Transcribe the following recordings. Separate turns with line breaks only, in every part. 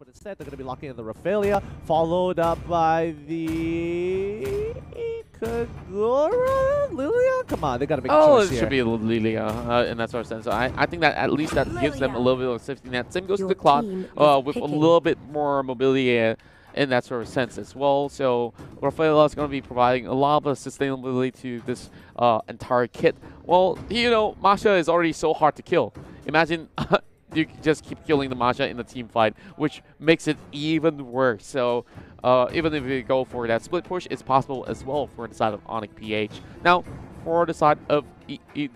but instead they're going to be locking in the Rafaela, followed up by the Kagura? Lylia? Come on, they got to make a
Oh,
choice
it
here.
should be Lylia uh, in that sort of sense. So I, I think that at least that gives them a little bit of safety net. Same goes to the Cloud
team
uh,
is
with a little bit more mobility uh, in that sort of sense as well. So Rafaela is going to be providing a lot of sustainability to this uh, entire kit. Well, you know, Masha is already so hard to kill. Imagine you just keep killing the Masha in the team fight, which makes it even worse. So uh, even if you go for that split push, it's possible as well for the side of Onic PH. Now, for the side of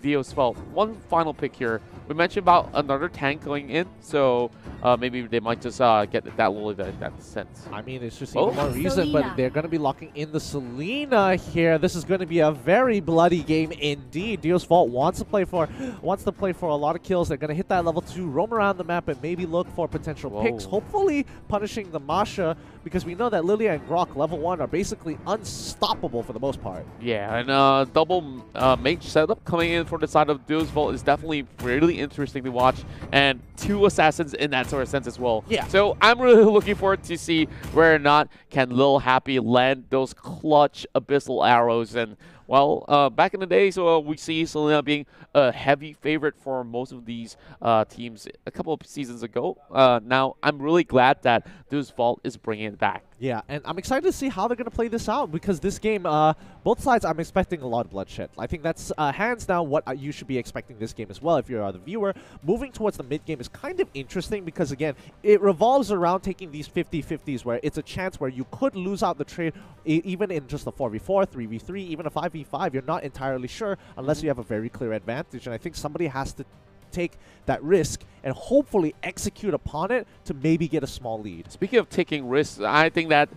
Deus Vult, one final pick here. We mentioned about another tank going in, so uh, maybe they might just uh, get that Lolita in that sense.
I mean, it's just
Oh.
even more reason, but they're going to be locking in the Selena here. This is going to be a very bloody game indeed. Deus Vult wants to play for wants to play for a lot of kills. They're going to hit that level two, roam around the map, and maybe look for potential picks. Hopefully, punishing the Masha because we know that Lylia and Grock level one are basically unstoppable for the most part.
Yeah, and uh, double uh, mage setup coming in for the side of Deus Vult is definitely really interesting to watch, and two assassins in that sort of sense as well.
Yeah.
So I'm really looking forward to see where or not can Lil Happy land those clutch abyssal arrows. And well, uh, back in the day, so uh, we see Selena being a heavy favorite for most of these uh, teams a couple of seasons ago. Uh, now I'm really glad that Deus Vult is bringing it back.
Yeah, and I'm excited to see how they're going to play this out because this game, uh, both sides, I'm expecting a lot of bloodshed. I think that's uh, hands down what uh, you should be expecting this game as well if you're the viewer. Moving towards the mid game is kind of interesting because, again, it revolves around taking these 50-50s where it's a chance where you could lose out the trade even in just a 4v4, 3v3, even a 5v5. You're not entirely sure unless you have a very clear advantage, and I think somebody has to take that risk and hopefully execute upon it to maybe get a small lead.
Speaking of taking risks, I think that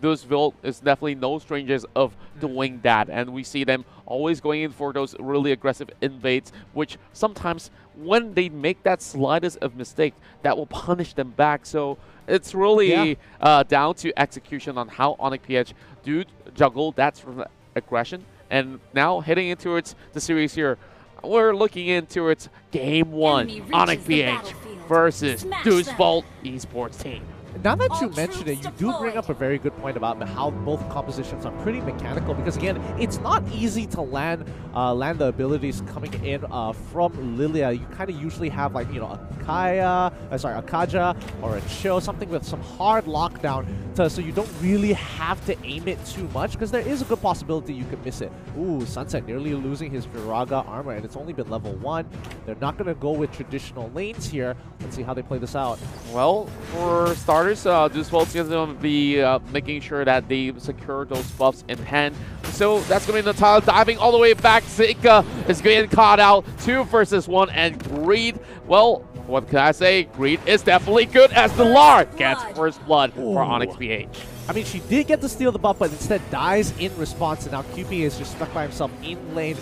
Deus Vult is definitely no strangers of doing that, and we see them always going in for those really aggressive invades, which sometimes when they make that slightest of mistake, that will punish them back. So it's really
Yeah.
uh, down to execution on how Onic PH do juggle that sort of aggression. And now heading into its the series here, we're looking into its game one,
Onic
PH versus
Deus.
Vult Esports team.
Now that you
All
mention it, you do bring up a very good point about how both compositions are pretty mechanical because again, it's not easy to land uh, land the abilities coming in uh, from Lylia. You kind of usually have like you know a Kaya, uh, sorry, a Kaja or a Chill, something with some hard lockdown, to, so you don't really have to aim it too much because there is a good possibility you could miss it. Ooh, Sunset nearly losing his Firaga armor and it's only been level one. They're not gonna go with traditional lanes here. Let's see how they play this out.
Well, for starters, uh, Deuce Volts is going to be uh, making sure that they secure those buffs in hand. So that's going to be Natalia diving all the way back. Zika is getting caught out. Two versus one. And Greed, well, what can I say? Greed is definitely good as the Lar gets first blood for
Ooh.
Onic PH.
I mean, she did get to steal the buff, but instead dies in response, and now QP is just stuck by himself in lane.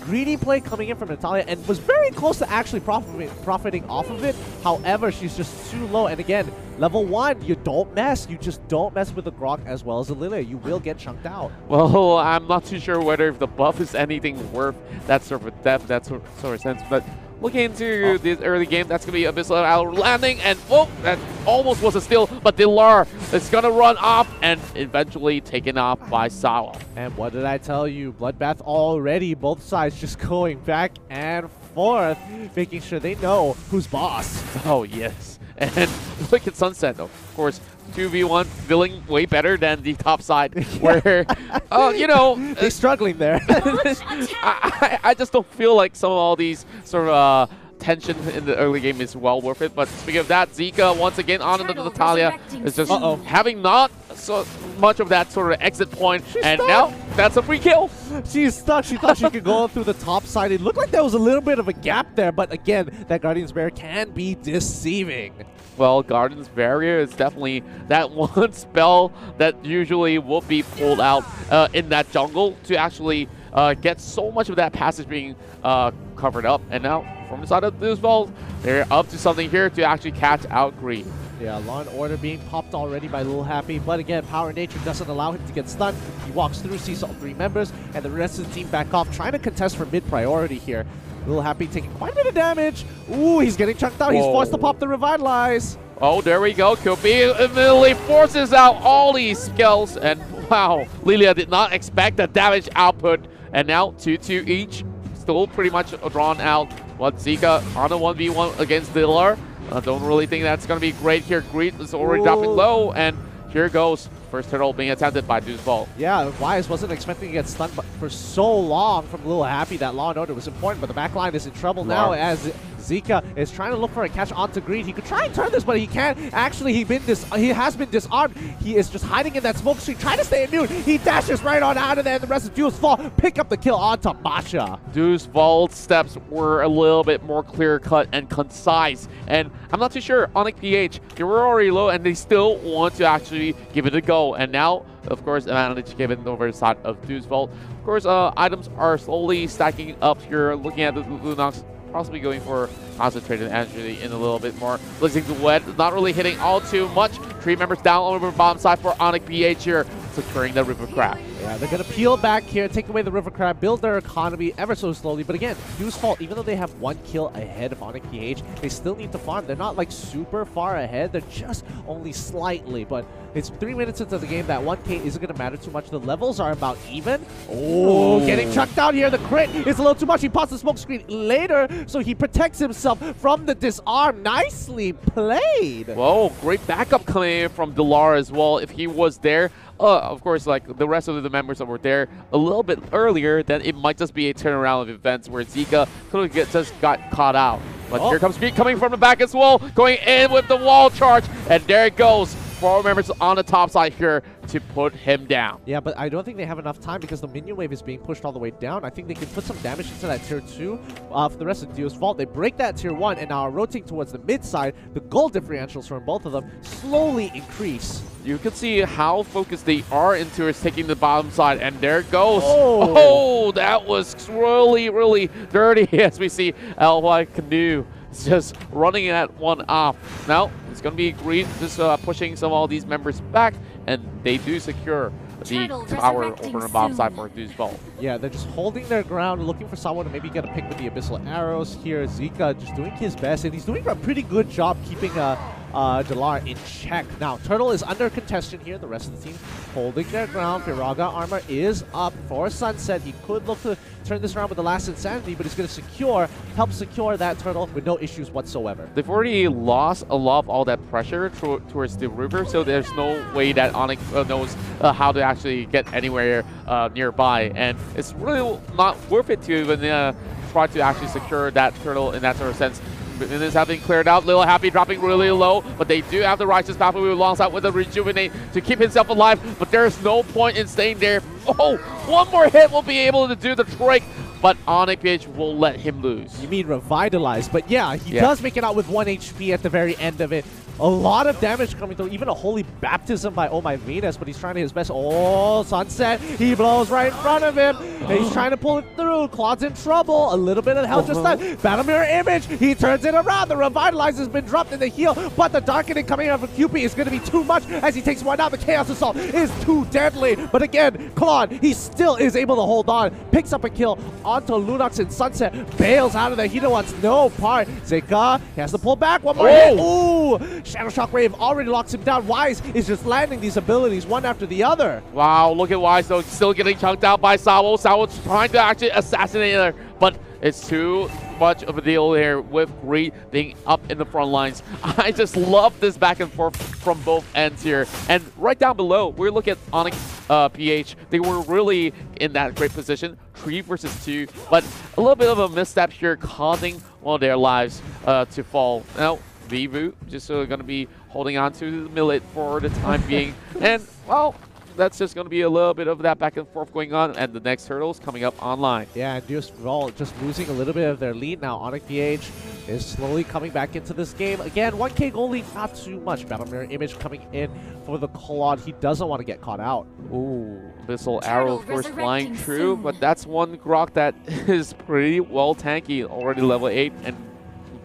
Greedy play coming in from Natalia, and was very close to actually profiting, profiting off of it. However, she's just too low, and again, level one, you don't mess. You just don't mess with the Grock as well as the Lylia. You will get chunked out.
Well, I'm not too sure whether if the buff is anything worth that sort of depth, that sort, of sense, but looking into
Oh.
this early game, that's going to be Abyssal Arrow landing, and oh, that almost was a steal, but Dilar is going to run off and eventually taken off by Sawa.
And what did I tell you? Bloodbath already, both sides just going back and forth, making sure they know who's boss.
Oh, yes. And look at Sunset, though. Of course, 2v1 feeling way better than the top side, where, oh, you know,
They're struggling there.
I, I, I just don't feel like some of all these sort of uh, tension in the early game is well worth it. But speaking of that, Zika once again on into Natalia is just
Uh-oh.
having not so much of that sort of exit point,
She's
and
stuck.
now that's a free kill.
She's stuck. She thought she could go through the top side. It looked like there was a little bit of a gap there, but again, that Guardian's Barrier can be deceiving.
Well, Guardian's Barrier is definitely that one spell that usually will be pulled out uh, in that jungle to actually uh, get so much of that passage being uh, covered up. And now, from the side of this vault, they're up to something here to actually catch out Green.
Yeah, Law and Order being popped already by Lil Happy, but again, Power Nature doesn't allow him to get stunned. He walks through, sees all three members, and the rest of the team back off, trying to contest for mid priority here. Lil Happy taking quite a bit of damage. Ooh, he's getting chunked out. He's forced to pop the Revitalize.
Oh, there we go. Kewpie immediately forces out all these skills. And wow, Lylia did not expect the damage output. And now 2-2 each. Still pretty much drawn out. What Zika on a 1v1 against Dilar. I don't really think that's going to be great here. Greed is already dropping low. And here goes. First turtle being attempted by Deus Vult.
Yeah, Wise wasn't expecting to get stunned for so long from Little Happy. That Law and Order was important, but the back line is in trouble now as Zika is trying to look for a catch onto Green. He could try and turn this, but he can't. Actually, he been dis he has been disarmed. He is just hiding in that smoke screen, trying to stay immune. He dashes right on out of there, and the rest of Deus Vult pick up the kill onto Masha.
Deus Vult's steps were a little bit more clear-cut and concise, and I'm not too sure. Onic PH, they were already low, and they still want to actually give it a go. And now, of course, advantage given over the side of Deus Vult. Of course, uh, items are slowly stacking up here. Looking at the Lunox possibly going for concentrated energy in a little bit more. Looking to the wet, not really hitting all too much. Tree members down over bottom side for Onic PH here, securing the River Crab.
Yeah, they're going to peel back here, take away the River Crab, build their economy ever so slowly. But again, Deus Vult, even though they have one kill ahead of Onic PH, they still need to farm. They're not like super far ahead. They're just only slightly. But it's three minutes into the game. That 1k isn't going to matter too much. The levels are about even. Oh, getting chucked out here. The crit is a little too much. He pops the smoke screen later, so he protects himself from the disarm. Nicely played.
Whoa, great backup in from Dilar as well. If he was there, uh, of course, like the rest of the members that were there a little bit earlier, then it might just be a turnaround of events where Zika could have just got caught out. But
oh.
here comes Greed coming from the back as well, going in with the wall charge, and there it goes four members on the top side here to put him down.
Yeah, but I don't think they have enough time because the minion wave is being pushed all the way down. I think they can put some damage into that tier 2 uh, for the rest of Deus Vult. They break that tier 1 and now are rotating towards the mid side. The gold differentials from both of them slowly increase.
You can see how focused they are into is taking the bottom side, and there it goes.
Oh,
oh that was really, really dirty as we see LY Canoe just running that one off. Now, it's going to be Greed just uh, pushing some of all these members back, and they do secure the tower over the bottom side for Vault.
Yeah, they're just holding their ground, looking for someone to maybe get a pick with the Abyssal Arrows here. Zika just doing his best, and he's doing a pretty good job keeping uh, uh, Delar in check. Now, Turtle is under contention here. The rest of the team holding their ground. Firaga armor is up for Sunset. He could look to turn this around with the last Insanity, but he's going to secure, help secure that Turtle with no issues whatsoever.
They've already lost a lot of all that pressure towards the river, so there's no way that Onic uh, knows uh, how to actually get anywhere uh, nearby. And it's really not worth it to even uh, try to actually secure that Turtle in that sort of sense. Minions been cleared out. Little Happy dropping really low, but they do have the Righteous Pathway alongside with the Rejuvenate to keep himself alive, but there's no point in staying there. Oh, one more hit will be able to do the trick, but Onic PH will let him lose.
You mean Revitalize, but yeah, he yeah. does make it out with 1 HP at the very end of it. A lot of damage coming through, even a Holy Baptism by Oh My Venus, but he's trying his best. Oh, Sunset, he blows right in front of him. he's trying to pull it through. Claude's in trouble. A little bit of health just left. Uh-huh. Battle Mirror Image, he turns it around. The Revitalize has been dropped in the heal, but the Darkening coming out of Kewpie is going to be too much as he takes one out. The Chaos Assault is too deadly, but again, Claude, he still is able to hold on. Picks up a kill onto Lunox and Sunset, bails out of there. He wants no part. Zika, he has to pull back. One more hit. Ooh! Shadow Shockwave already locks him down. Wise is just landing these abilities one after the other.
Wow, look at Wise though, still getting chunked out by Sawo. Sawo's trying to actually assassinate her, but it's too much of a deal here with Greed being up in the front lines. I just love this back and forth from both ends here. And right down below, we're looking at Onic uh, PH. They were really in that great position, three versus two, but a little bit of a misstep here causing one of their lives uh, to fall. Now, Vivu just uh, going to be holding on to the millet for the time being. And, well, that's just going to be a little bit of that back and forth going on, and the next hurdle's coming up online.
Yeah, and just all just losing a little bit of their lead now. Onic PH is slowly coming back into this game. Again, 1k goal lead, not too much. Battle Mirror Image coming in for the Claude. He doesn't want to get caught out.
Ooh, Abyssal Arrow, of course, flying true, but that's one Grock that is pretty well tanky, already level 8, and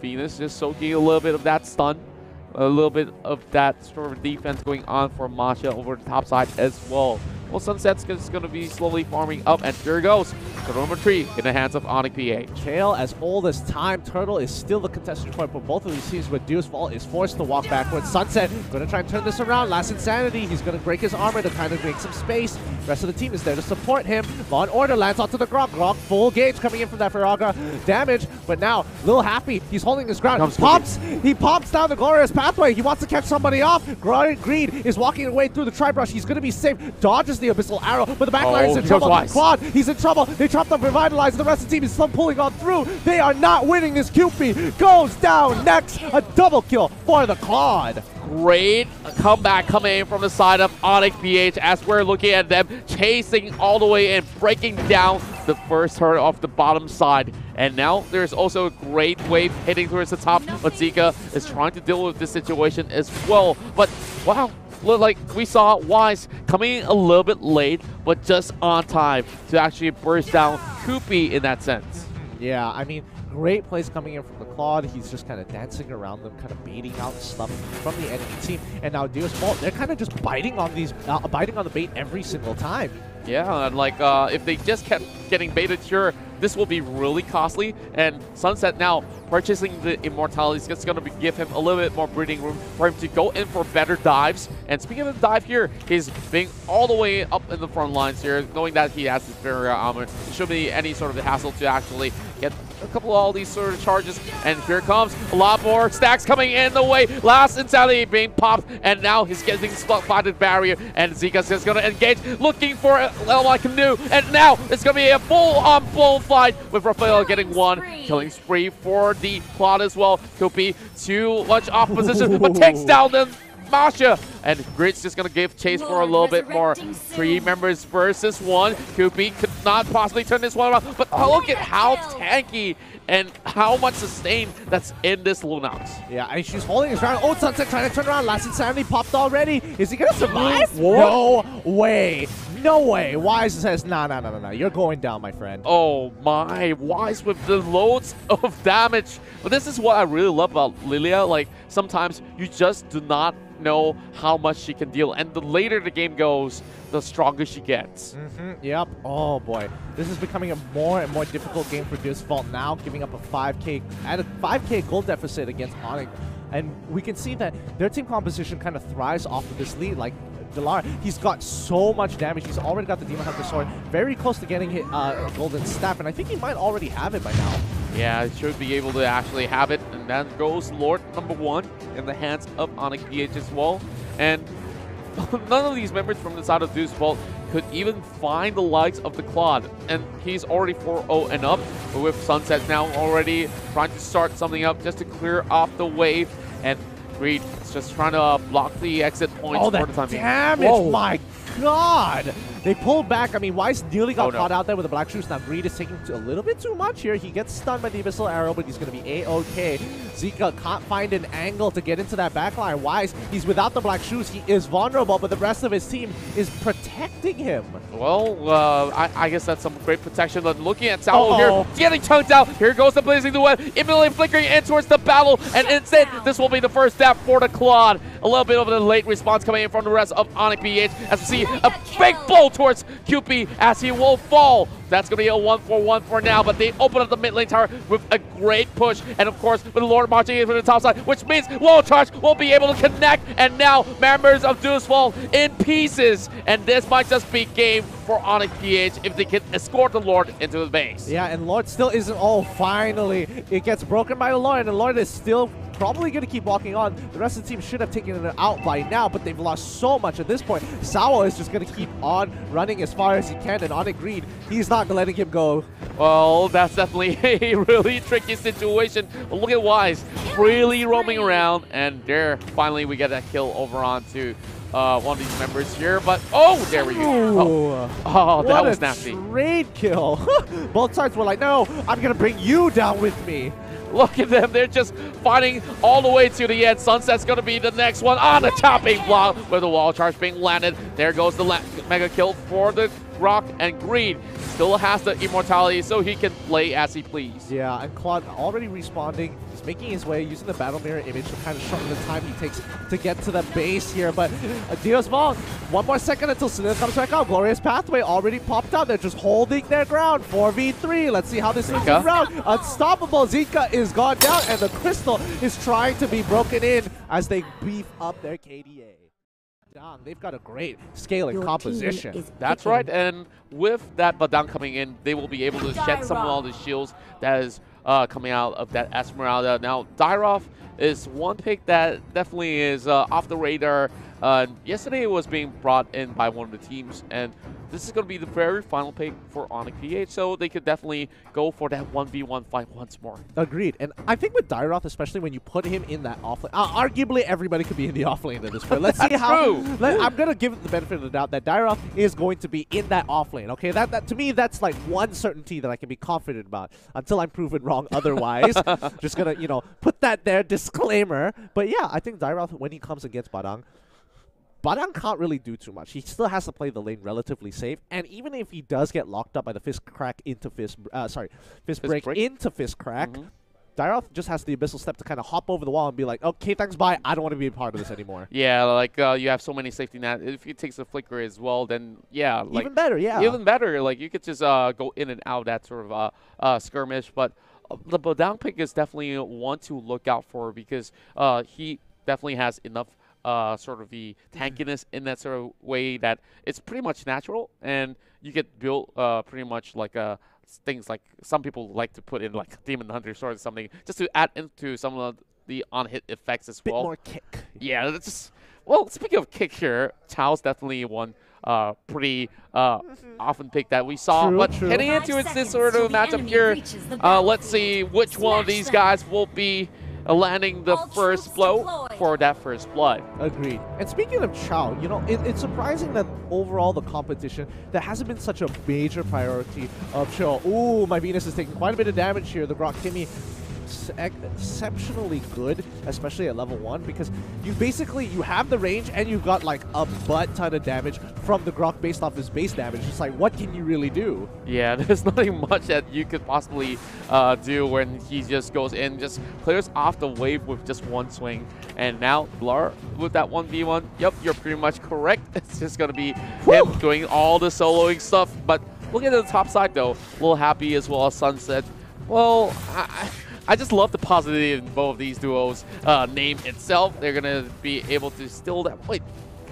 Venus just soaking a little bit of that stun, a little bit of that sort of defense going on for Masha over the top side as well. well, Sunset's just going to be slowly farming up, and here goes. Number three in the hands of Onic PH.
Kale, as old as time, Turtle is still the contested point for both of these teams, but Deus Vult is forced to walk backwards. Sunset going to try and turn this around. Last Insanity, he's going to break his armor to kind of make some space. Rest of the team is there to support him. Von Order lands onto the Grock. Grock full gauge coming in from that Firaga. Damage, but now Lil Happy, he's holding his ground.
Comes
pops, he pops down the glorious pathway. He wants to catch somebody off. Greed is walking away through the Tri-Brush. He's going to be safe. Dodges the Abyssal Arrow, but the backline
Oh,
is in trouble.
twice.
Quad, he's in trouble. They trapped up Revitalize, the rest of the team is still pulling on through. They are not winning this QP. Goes down next. A double kill for the Claude.
Great comeback coming in from the side of Onic PH as we're looking at them chasing all the way and breaking down the first turret off the bottom side. And now there's also a great wave hitting towards the top, but Zika is trying to deal with this situation as well. But wow, look like we saw Wise coming in a little bit late, but just on time to actually burst down Koopy in that sense.
Yeah, I mean, great plays coming in from the Claude. He's just kind of dancing around them, kind of baiting out stuff from the enemy team. And now Deus Vult, they're kind of just biting on these, uh, biting on the bait every single time.
Yeah, and like uh, if they just kept getting baited here, this will be really costly. And Sunset now purchasing the immortality is just going to give him a little bit more breathing room for him to go in for better dives. And speaking of the dive here, he's being all the way up in the front lines here, knowing that he has his barrier armor. It shouldn't be any sort of hassle to actually get a couple of all these sort of charges. And here comes a lot more stacks coming in the way. Last Insanity being popped, and now he's getting stuck by the barrier. And Zika's just going to engage, looking for like canoe. And now it's going to be a full-on blown fight with Rafael getting one. Killing spree for the plot as well. Could be too much off position, but takes down the Masha. And Grit's just going to give chase for a little bit more. Three members versus one. Koopy could not possibly turn this one around. But oh, look at how tanky and how much sustain that's in this Lunox.
Yeah, and she's holding his ground. Oh, Sunset trying to turn around. Last Insanity popped already. Is he going to survive? No way. No way. Wise says, nah, nah, nah, nah, nah. You're going down, my friend.
Oh my, Wise with the loads of damage. But this is what I really love about Lylia. Like, sometimes you just do not know how much she can deal. And the later the game goes, the stronger she gets.
Mm-hmm. Yep. Oh boy, this is becoming a more and more difficult game for Deus Vult now, giving up a 5k at a 5k gold deficit against Onic, and we can see that their team composition kind of thrives off of this lead. Like He's got so much damage. He's already got the Demon Hunter sword, very close to getting hit uh, Golden Staff, and I think he might already have it by now.
Yeah, should be able to actually have it. And then goes Lord number one in the hands of Onic PH as well. And none of these members from the side of Deus Vult could even find the likes of the Claude. And he's already 4-0 and up, with Sunset now already trying to start something up just to clear off the wave. And Greed is just trying to uh, block the exit points
Oh,
for
that
the time being.
damage!
Whoa.
My God! They pulled back. I mean, Wise nearly got
Oh, no.
caught out there with the Black Shoes. Now, Greed is taking a little bit too much here. He gets stunned by the Abyssal Arrow, but he's going to be A-OK. Zika can't find an angle to get into that backline. Wise, he's without the Black Shoes. He is vulnerable, but the rest of his team is protecting him.
Well, uh, I, I guess that's some great protection. But looking at Sao
Uh-oh.
here, getting chunked out. Here goes the Blazing Duet, immediately flickering in towards the battle. And instead, this will be the first step for the Claude. A little bit of a late response coming in from the rest of Onic PH as we see a big blow towards QP as he will fall. That's going to be a one for one for now, but they open up the mid lane tower with a great push. And of course, with the Lord marching in from the top side, which means wall charge will be able to connect. And now, members of Deuce fall in pieces. And this might just be game for Onic PH if they can escort the Lord into the base.
Yeah, and Lord still isn't. all finally. It gets broken by the Lord, and the Lord is still probably going to keep walking on. The rest of the team should have taken it out by now, but they've lost so much at this point. Sawa is just going to keep on running as far as he can, and Onic green, he's not letting him go.
Well, that's definitely a really tricky situation. But look at Wise, freely roaming around, and there, finally, we get that kill over onto uh, one of these members here. But, oh, there we go. Oh, oh that
what
was
a
nasty.
trade kill. Both sides were like, no, I'm going to bring you down with me.
Look at them. They're just fighting all the way to the end. Sunset's going to be the next one on the chopping block with the wall charge being landed. There goes the mega kill for the Rock and Greed. Still has the immortality, so he can play as he please.
Yeah, and Claude already responding. He's making his way, using the Battle Mirror image to kind of shorten the time he takes to get to the base here. But uh, Deus Vult, one more second until Sunil comes back out. Glorious Pathway already popped out. They're just holding their ground. 4v3. Let's see how this
Zika.
around. Unstoppable Zika is gone down, and the Crystal is trying to be broken in as they beef up their KDA. Dang, they've got a great scaling
Your
composition.
That's
picking.
right, and with that Badang coming in, they will be able to shed some of all the shields that is uh, coming out of that Esmeralda. Now, Dyrroth is one pick that definitely is uh, off the radar. Uh, yesterday it was being brought in by one of the teams, and this is going to be the very final pick for Onic PH, so they could definitely go for that 1v1 fight once more.
Agreed. And I think with Dyrroth, especially when you put him in that offlane, uh, arguably everybody could be in the offlane at this point. Let's see how.
true.
Let, I'm gonna give it the benefit of the doubt that Dyrroth is going to be in that offlane. Okay, that, that to me that's like one certainty that I can be confident about until I'm proven wrong otherwise. Just gonna you know put that there disclaimer. But yeah, I think Dyrroth when he comes against Badang. Badang can't really do too much. He still has to play the lane relatively safe, and even if he does get locked up by the fist crack into fist, uh, sorry, fist,
Fist
break,
break?
into fist crack,
Mhm.
Dyrroth just has the abyssal step to kind of hop over the wall and be like, okay, thanks, bye. I don't want to be a part of this anymore.
Yeah, like uh, you have so many safety net. If he takes the flicker as well, then yeah, like
Even better, yeah.
Even better, like you could just uh, go in and out that sort of uh, uh, skirmish. But the Badang pick is definitely one to look out for because uh, he definitely has enough uh, sort of the tankiness in that sort of way that it's pretty much natural, and you get built uh, pretty much like uh, s- things like some people like to put in like Demon Hunter sword or something just to add into some of the on hit effects as
bit
well.
more kick.
Yeah, that's just well. Speaking of kick here, Chou's definitely one uh, pretty uh, often pick that we saw.
True,
but
true.
heading
Five
into it, this sort of matchup here, uh, let's see which one of these
them.
guys will be uh, landing the
All
first blow
deployed.
for that first blood.
Agreed. And speaking of Chou, you know, it, it's surprising that overall the competition, there hasn't been such a major priority of Chou. Ooh, my Venus is taking quite a bit of damage here. The Grock Kimmy ex- exceptionally good, especially at level 1, because you basically, you have the range and you've got like a butt ton of damage from the Grock based off his base damage. It's like, what can you really do?
Yeah, there's nothing much that you could possibly uh, do when he just goes in, just clears off the wave with just one swing. And now, Blar, with that 1v1, yep, you're pretty much correct. It's just going to be him doing all the soloing stuff. But look at the top side, though. A little happy as well as Sunset. Well, I, I just love the positivity in both of these duos' uh, name itself. They're going to be able to still that. Wait,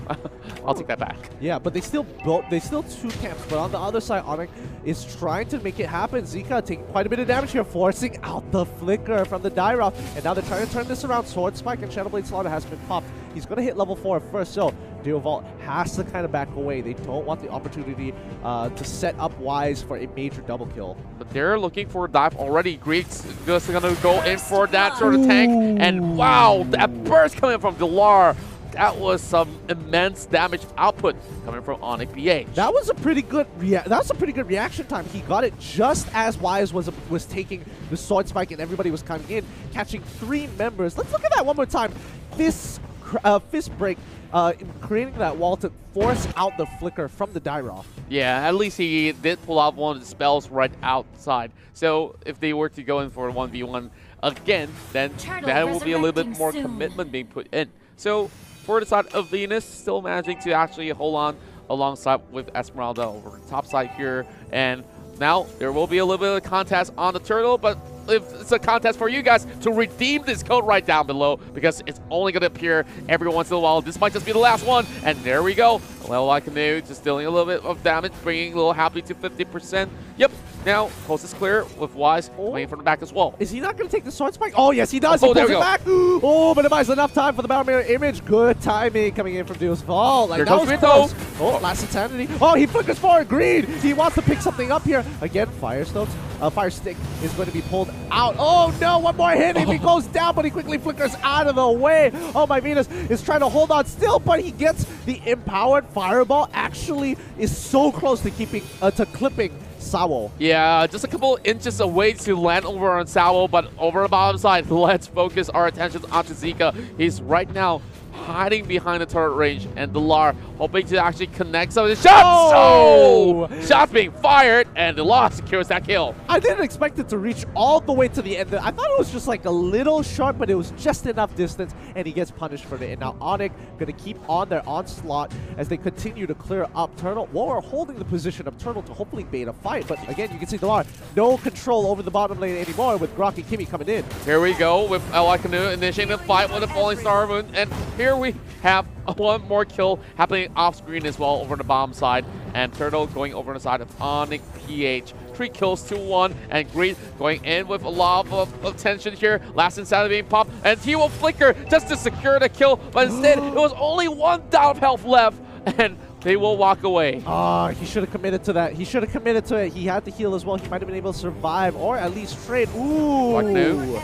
I'll take that back.
Yeah, but they still built, they still two camps. But on the other side, Onic is trying to make it happen. Zika taking quite a bit of damage here, forcing out the flicker from the Dyrroth. And now they're trying to turn this around. Sword Spike and Shadowblade Slaughter has been popped. He's going to hit level four first, so Deus Vult has to kind of back away. They don't want the opportunity uh, to set up Wise for a major double kill.
But they're looking for a dive already. Greeks just gonna go in for that sort of tank. And wow, that burst coming from Delar. That was some immense damage output coming from Onic BH.
That was a pretty good rea- that was a pretty good reaction time. He got it just as Wise was was taking the sword spike and everybody was coming in, catching three members. Let's look at that one more time. Fist uh, fist break, uh, creating that wall to force out the flicker from the Dyrroth.
yeah, at least he did pull out one of the spells right outside. So if they were to go in for a 1v1 again, then
Turtle
that will be a little bit more
soon.
commitment being put in. So for the side of Venus, still managing to actually hold on alongside with Esmeralda over the top side here. And now there will be a little bit of contest on the turtle, but it's a contest for you guys to redeem this code right down below because it's only going to appear every once in a while. This might just be the last one. And there we go. Well, I Canoe just dealing a little bit of damage, bringing a little happy to 50%. Yep. Now, coast is clear with Wise
Oh.
coming from the back as well.
Is he not going to take the sword spike? Oh, yes, he does.
Oh,
he pulls it
go.
back. Oh, but it buys enough time for the Battle Mirror image. Good timing coming in from Deus Vult. Like,
Here
that
comes
was close. Oh, last eternity. Oh, he flickers forward. Green. He wants to pick something up here. Again, Firestones. Uh, Fire Stick is going to be pulled out. Oh, no. One more hit. If he goes down, but he quickly flickers out of the way. Oh, my Venus is trying to hold on still, but he gets the empowered Fireball. Actually, is so close to keeping, uh, to clipping Sawo.
Yeah, just a couple inches away to land over on Sawo, but over the bottom side, let's focus our attention onto Zika. He's right now hiding behind the turret range, and Delar hoping to actually connect some of the shots.
Oh!
Oh! Shots being fired, and Delar secures that kill.
I didn't expect it to reach all the way to the end. I thought it was just like a little short, but it was just enough distance, and he gets punished for it. And now Onic going to keep on their onslaught as they continue to clear up Turtle. War holding the position of Turtle to hopefully bait a fight. But again, you can see Delar, no control over the bottom lane anymore with Grock and Kimmy coming in.
Here we go with LI Canoe initiating the fight with the Falling Star Moon, and here we have one more kill happening off screen as well over the bottom side, and Turtle going over on the side of Onic PH. Three kills to one, and Greed going in with a lot of, of tension here. Last Insanity being popped, and he will flicker just to secure the kill, but instead it was only one down of health left, and they will walk away.
Ah, he should have committed to that. He should have committed to it. He had to heal as well. He might have been able to survive or at least trade. Ooh.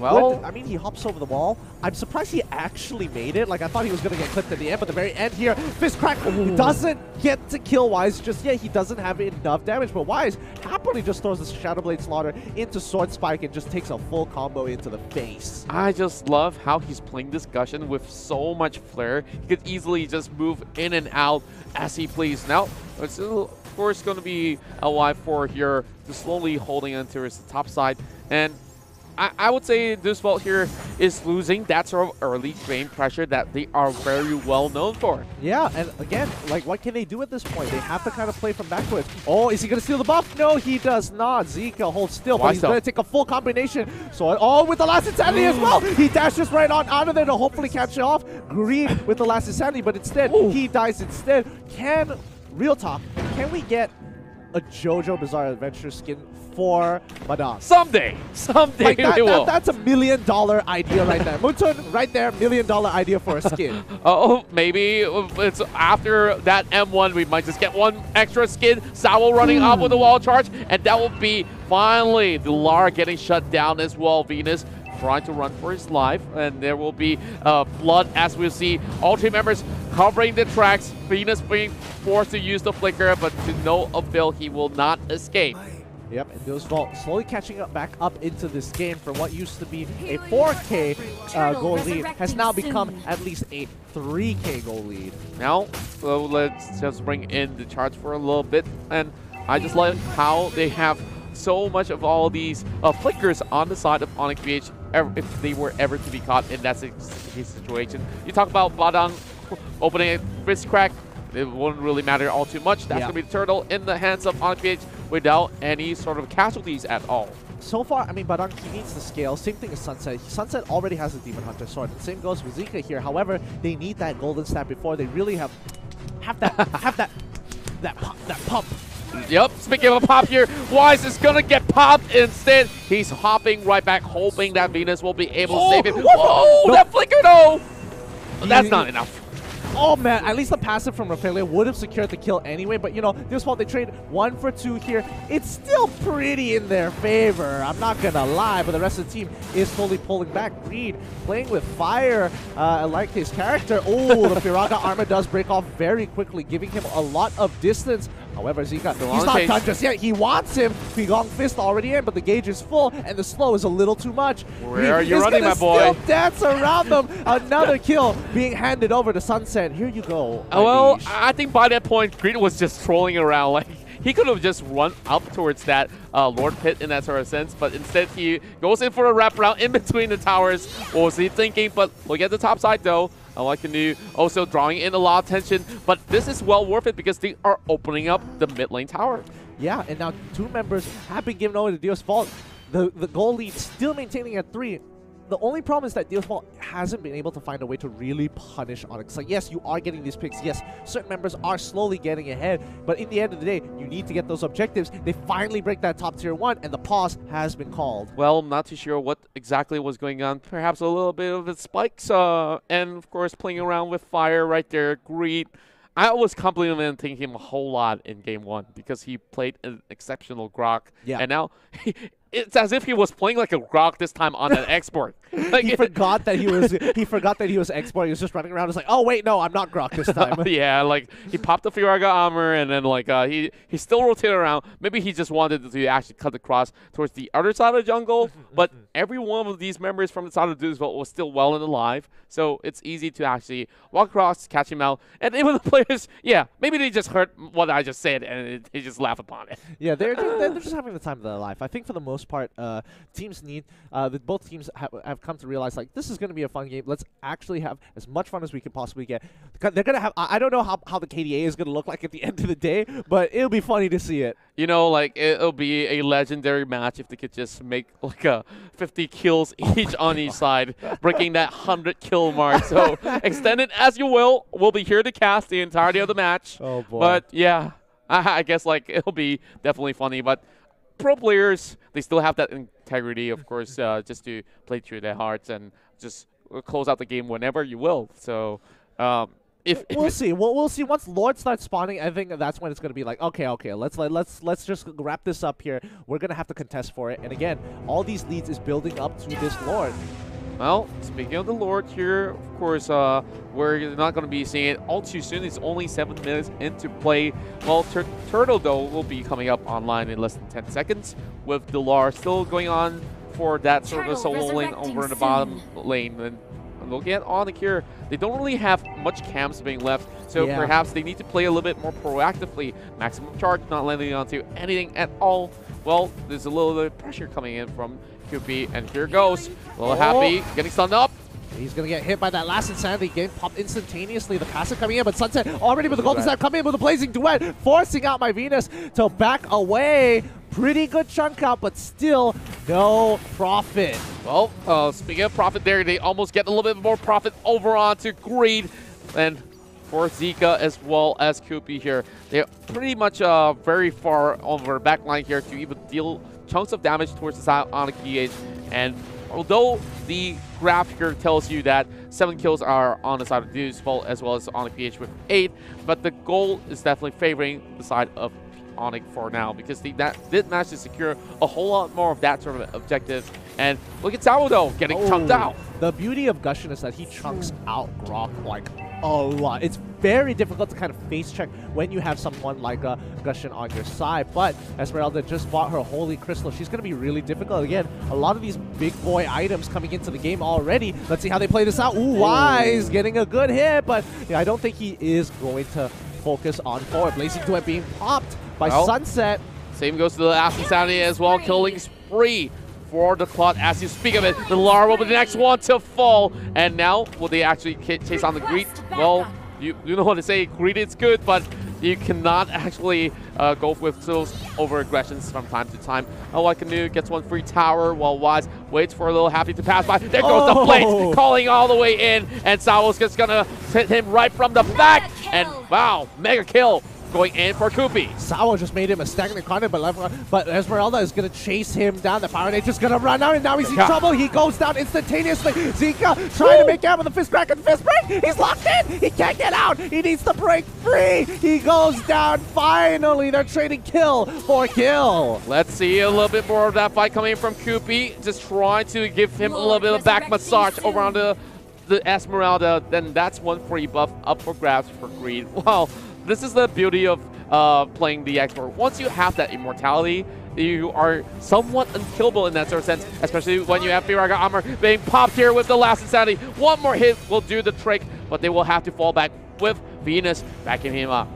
Well, I mean, he hops over the wall. I'm surprised he actually made it. Like, I thought he was going to get clipped at the end, but the very end here, Fist Crack doesn't get to kill Wise just yet. He doesn't have enough damage, but Wise happily just throws the Shadow Blade Slaughter into Sword Spike and just takes a full combo into the face.
I just love how he's playing this Gusion with so much flair. He could easily just move in and out as he please. Now, it's of course going to be LY4 here, just slowly holding onto his top side. And I, I would say this vault here is losing that sort of early game pressure that they are very well known for.
Yeah, and again, like, what can they do at this point? They have to kind of play from backwards. Oh, is he going to steal the buff? No, he does not. Zeke holds still,
Why
but he's going to take a full combination. So, oh, with the last insanity as well. He dashes right on out of there to hopefully catch it off. Green with the last insanity, but instead,
Ooh.
he dies instead. Can, real talk, can we get a JoJo Bizarre Adventure skin for Madame?
Someday, someday
Like that,
we will.
that's a million dollar idea right there. Moonton, right there, million dollar idea for a skin.
Oh, maybe it's after that M1, we might just get one extra skin. Sawo running up with a wall charge, and that will be finally the Lara getting shut down as well. Venus trying to run for his life, and there will be uh, blood as we see all team members covering the tracks. Venus being forced to use the flicker, but to no avail, he will not escape.
Yep, and Deus Vult slowly catching up back up into this game from what used to be a 4K uh, goal lead has now become at least a 3K goal lead.
Now, so let's just bring in the charge for a little bit. And I just like how they have so much of all these uh, flickers on the side of Onic VH ever, if they were ever to be caught in that si- si- situation. You talk about Badang opening a wrist crack. It wouldn't really matter all too much. That's
Yeah.
going to be the turtle in the hands of Onic VH without any sort of casualties at all.
So far, I mean, Badang, he needs the scale. Same thing as Sunset. Sunset already has a Demon Hunter sword. The same goes with Zika here. However, they need that golden staff before they really have have that have that that pump, that pump.
Yep, speaking of a pop here, Wise is gonna get popped instead. He's hopping right back, hoping that Venus will be able to
Oh,
save him.
Oh,
Whoa,
No.
that flicker though! That's not enough.
Oh man, at least the passive from Rafaela would have secured the kill anyway, but you know, this fault they trade one for two here. It's still pretty in their favor, I'm not gonna lie, but the rest of the team is slowly pulling back. Reed playing with fire, uh, I like his character. Oh, the Firaga armor does break off very quickly, giving him a lot of distance. However, Zika, he's not done just yet. He wants him. Pigong Fist already in, but the gauge is full, and the slow is a little too much.
Where
Reed
are you running, my boy?
still dance around them. Another kill being handed over to Sunset. Here you go.
Uh, well,
Anish.
I think by that point, Green was just trolling around. Like he could have just run up towards that uh, Lord Pit in that sort of sense, but instead he goes in for a wraparound in between the towers. What was he thinking? But look at the top side though. I like the new also drawing in a lot of tension, but this is well worth it because they are opening up the mid lane tower.
yeah, and now two members have been given over to Deus Vult. The the goal lead still maintaining at three. The only problem is that Deus hasn't been able to find a way to really punish Onic. Like, yes, you are getting these picks. Yes, certain members are slowly getting ahead. But in the end of the day, you need to get those objectives. They finally break that top tier one, and the pause has been called.
Well, I'm not too sure what exactly was going on. Perhaps a little bit of its spikes, uh, and of course playing around with fire right there. Greed. I was complimenting him a whole lot in game one because he played an exceptional Grock.
Yeah.
And now it's as if he was playing like a Grock this time on an export. Like,
he forgot that he was he forgot that he was export. He was just running around. It's like, oh wait, no, I'm not Grock this time.
yeah, like he popped the Firaga armor and then like uh, he he still rotated around. Maybe he just wanted to actually cut across towards the other side of the jungle. but every one of these members from the side of Doomsville was still well and alive, so it's easy to actually walk across, catch him out, and even the players, yeah, maybe they just heard what I just said and it, they just laugh upon it.
Yeah, they're, they're, they're just having the time of their life. I think for the most part, uh, teams need uh, the, both teams ha have come to realize like this is going to be a fun game. Let's actually have as much fun as we can possibly get. They're going to have. I, I don't know how, how the KDA is going to look like at the end of the day, but it'll be funny to see it.
You know, like it'll be a legendary match if they could just make like a 50 kills each on each side, breaking that 100 kill mark. So extend it as you will. We'll be here to cast the entirety of the match.
Oh boy.
But yeah, I, I guess like it'll be definitely funny. But pro players, they still have that integrity, of course, uh, just to play through their hearts and just close out the game whenever you will. So. Um, if, if
we'll see. We'll, we'll see. Once Lord starts spawning, I think that's when it's gonna be like, okay, okay, let's let, let's let's just wrap this up here. We're gonna have to contest for it. And again, all these leads is building up to this Lord.
Well, speaking of the Lord here, of course, uh, we're not going to be seeing it all too soon. It's only seven minutes into play. Well, Tur Turtle, though, will be coming up online in less than 10 seconds, with Delar still going on for that sort of solo lane over in the bottom lane. And looking at Onic here, they don't really have much camps being left, so yeah. perhaps they need to play a little bit more proactively. Maximum charge not landing onto anything at all. Well, there's a little bit of pressure coming in from QP, and here goes. A little oh. happy, getting stunned up.
He's going to get hit by that last Insanity. Game popped instantaneously. The passive coming in, but Sunset already with the Golden Snap coming in with a Blazing Duet, forcing out my Venus to back away. Pretty good chunk out, but still no profit.
Well, uh, speaking of profit there, they almost get a little bit more profit over onto Greed. And for Zika as well as Koopy here. They're pretty much uh, very far over back line here to even deal chunks of damage towards the side Onic PH. And although the graph here tells you that seven kills are on the side of Dude's fault as well as Onic PH with eight, but the goal is definitely favoring the side of Onic for now because the, that did manage to secure a whole lot more of that sort of objective. And look at though getting oh, chunked out.
The beauty of Gusion is that he chunks out Grock like a lot. It's very difficult to kind of face check when you have someone like a uh, Gusion on your side. But Esmeralda just bought her Holy Crystal. She's going to be really difficult. Again, a lot of these big boy items coming into the game already. Let's see how they play this out. Ooh, Wise getting a good hit, but yeah, I don't think he is going to focus on forward. Blazing Duet being popped by well, Sunset.
Same goes to the Aspen Sanity as well. Killing spree for the Claude as you speak of it. The Lara will be the next one to fall. And now, will they actually chase on the Greed? Well, you, you know what to say. Greed is good, but you cannot actually uh, go with those over aggressions from time to time. Oh, Canoe gets one free tower while Wise waits for a little happy to pass by. There goes oh. the blade, calling all the way in, and Sawo's just gonna hit him right from the back. And wow, mega kill going in for Koopy.
Sawa just made him a stagnant content, but, left, but Esmeralda is going to chase him down. The Power is just going to run out, and now he's in trouble. He goes down instantaneously. Zika trying Woo! to make out with a fist crack and fist break. He's locked in. He can't get out. He needs to break free. He goes down. Finally, they're trading kill for kill.
Let's see a little bit more of that fight coming from Koopy. Just trying to give him a little bit of back massage around the the Esmeralda, then that's one free buff up for grabs for Greed. Wow, this is the beauty of uh, playing the export. Once you have that immortality, you are somewhat unkillable in that sort of sense, especially when you have Firaga armor being popped here with the last insanity. One more hit will do the trick, but they will have to fall back with Venus backing him up.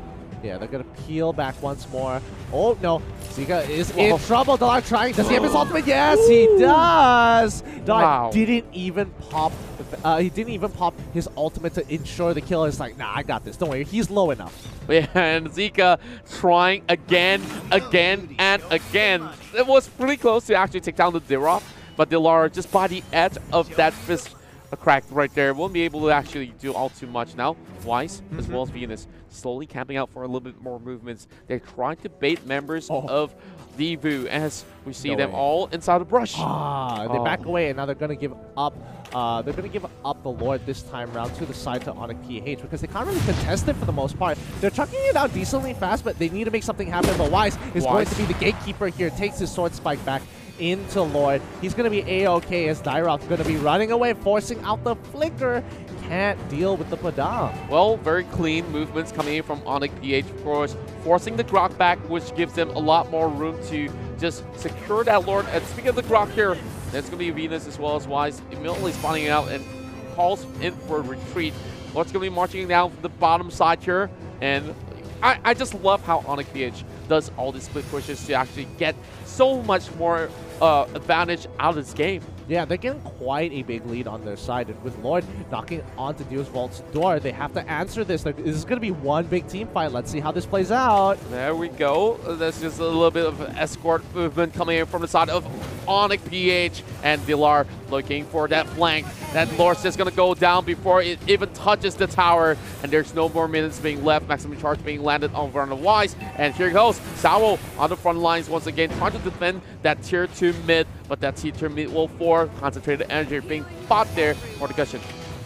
Yeah, they're to peel back once more. Oh, no. Zika is Whoa. in trouble. Delar trying. Does he have his ultimate? Yes, Ooh. he does. Delar wow. didn't even pop. Uh, he didn't even pop his ultimate to ensure the kill. It's like, nah, I got this. Don't worry. He's low enough.
Yeah, and Zika trying again, again, and again. It was pretty close to actually take down the Dyrroth, but Delar just by the edge of that fist cracked right there. Won't be able to actually do all too much now. Wise, mm -hmm. as mm-hmm. well as Venus, slowly camping out for a little bit more movements. They're trying to bait members oh. of the Vu as we see no them way. all inside the brush.
Ah, they oh. back away and now they're going to give up. Uh, they're going to give up the Lord this time around to the side to Onic PH because they can't really contest it for the most part. They're chucking it out decently fast, but they need to make something happen. But Wise is Wise. going to be the gatekeeper here. Takes his sword spike back into Lord. He's going to be A-OK as Dyrroth going to be running away, forcing out the flicker. Can't deal with the Padam.
Well, very clean movements coming in from Onic PH, of course, forcing the Grock back, which gives them a lot more room to just secure that Lord. And speaking of the Grock here, there's going to be Venus as well as Wise immediately spawning out and calls in for a retreat. What's going to be marching down from the bottom side here. And I, I just love how Onic PH does all these split pushes to actually get so much more uh, advantage out of this game.
Yeah, they're getting quite a big lead on their side, and with Lord knocking onto Deus Vult's door, they have to answer this. This is going to be one big team fight. Let's see how this plays out.
There we go. There's just a little bit of escort movement coming in from the side of Onic PH and Dilar looking for that flank. That Lord's just going to go down before it even touches the tower, and there's no more minutes being left. Maximum charge being landed on the Wise, and here goes Sawo on the front lines once again, trying to defend that tier 2 mid, but that mid will 4 concentrated energy being fought there for the cushion.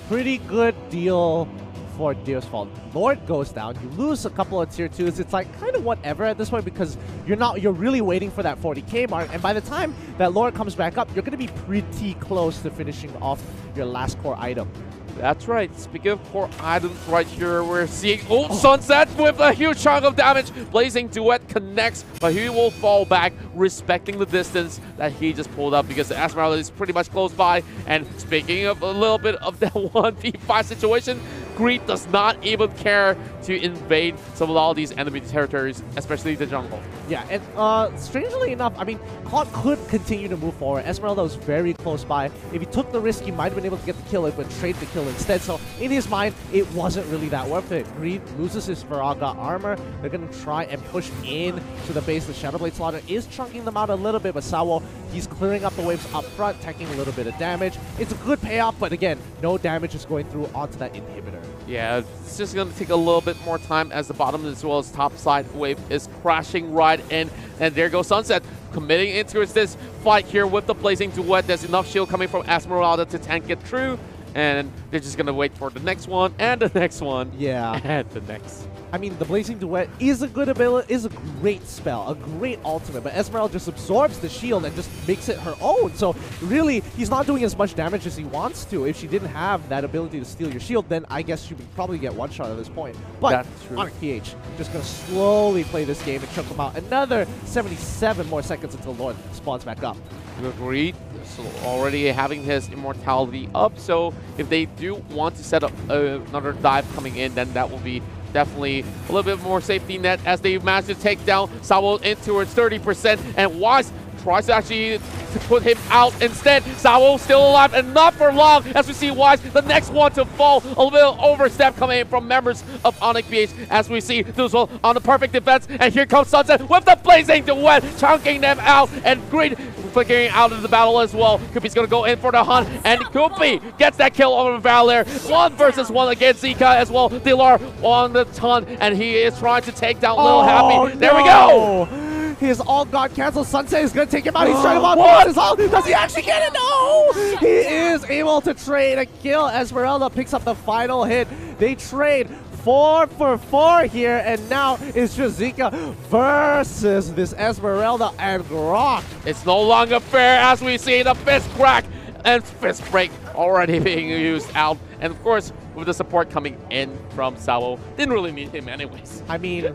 Pretty good deal for Deus Vult. Lord goes down, you lose a couple of tier 2s, it's like kind of whatever at this point because you're not you're really waiting for that 40k mark and by the time that Lord comes back up, you're going to be pretty close to finishing off your last core item.
That's right. Speaking of core items right here, we're seeing Old oh. Sunset with a huge chunk of damage. Blazing Duet connects, but he will fall back, respecting the distance that he just pulled up because the Esmeralda is pretty much close by. And speaking of a little bit of that 1v5 situation, Greed does not even care to invade some of all these enemy territories, especially the jungle.
Yeah, and uh, strangely enough, I mean, Claude could continue to move forward. Esmeralda was very close by. If he took the risk, he might have been able to get the kill, but trade the kill instead. So in his mind, it wasn't really that worth it. Greed loses his Firaga armor. They're going to try and push in to the base. The Shadowblade Slaughter is chunking them out a little bit, but Sawo, he's clearing up the waves up front, taking a little bit of damage. It's a good payoff, but again, no damage is going through onto that inhibitor.
Yeah, it's just going to take a little bit more time as the bottom as well as top side wave is crashing right in. And there goes Sunset committing into this fight here with the Blazing Duet. There's enough shield coming from Esmeralda to tank it through. And they're just going to wait for the next one and the next one.
Yeah.
And the next.
I mean, the Blazing Duet is a good ability, is a great spell, a great ultimate, but Esmeralda just absorbs the shield and just makes it her own. So really, he's not doing as much damage as he wants to. If she didn't have that ability to steal your shield, then I guess she would probably get one shot at this point. But Onic PH just going to slowly play this game and choke them out. Another 77 more seconds until Lord spawns back up.
Agreed. So already having his immortality up, so if they do want to set up another dive coming in, then that will be definitely a little bit more safety net as they manage to take down Sawo in towards 30%. And Wise tries to actually to put him out instead. Sawo still alive and not for long as we see Wise, the next one to fall. A little overstep coming in from members of Onic BH as we see Duzel on the perfect defense. And here comes Sunset with the Blazing Duet, chunking them out. And Greed flickering out of the battle as well. Koopy's going to go in for the hunt. And Koopy gets that kill over Valor. One versus one against Zika as well. Dilar on the ton. And he is trying to take down Little oh, Happy. There no. we go.
His all got canceled. Sunset is going to take him out. He's trying to block his ult. Does he actually get it? No! He is able to trade a kill. Esmeralda picks up the final hit. They trade four for four here, and now it's just Zika versus this Esmeralda and Grock.
It's no longer fair as we see the fist crack and fist break already being used out. And of course, with the support coming in from Sawo. Didn't really need him anyways.
I mean,